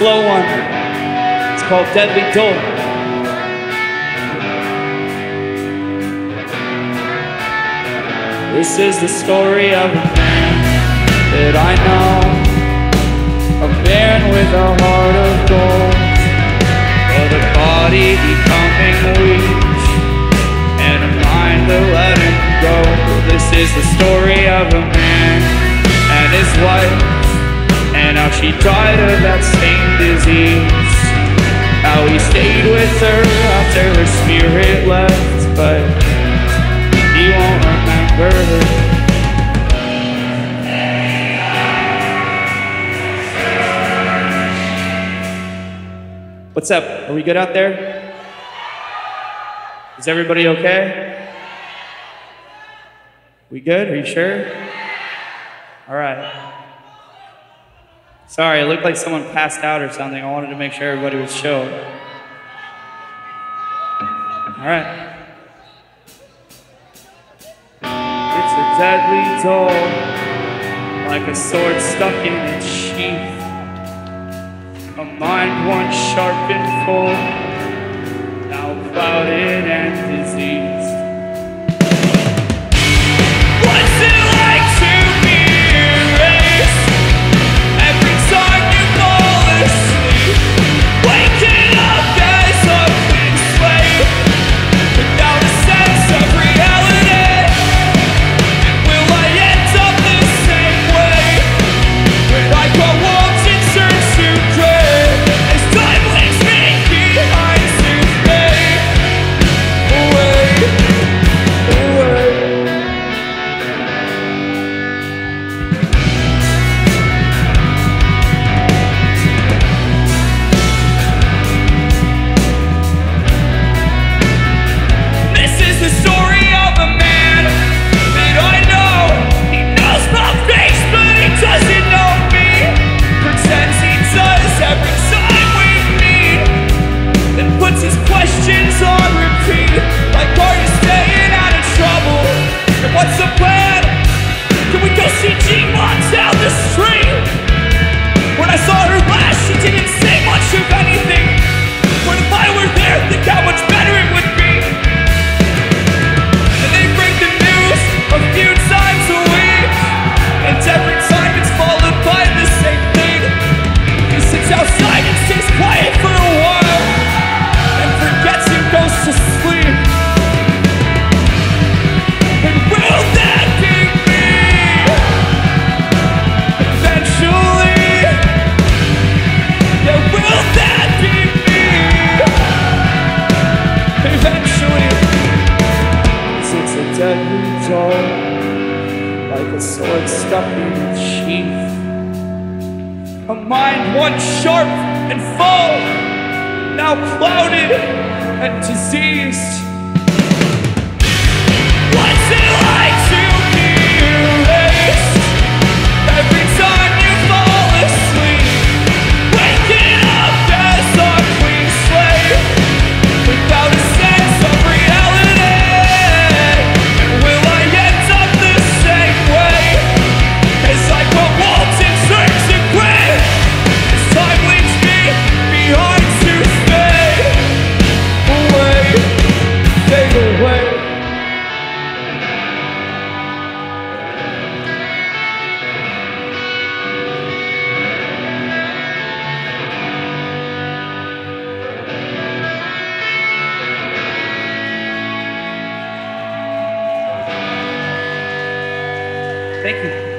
slow one. It's called Deadly Dull. This is the story of a man that I know. A man with a heart of gold. But a body becoming weak. And a mind that let him go. This is the story of a man she died of that same disease. How he stayed with her after her spirit left. But he won't remember her. What's up? Are we good out there? Is everybody okay? We good? Are you sure? All right. Sorry, it looked like someone passed out or something. I wanted to make sure everybody was showed. All right. It's a deadly dull, like a sword stuck in its sheath. A mind once sharp and full, sword stuck in its sheath. A mind once sharp and full, now clouded and diseased. Thank you.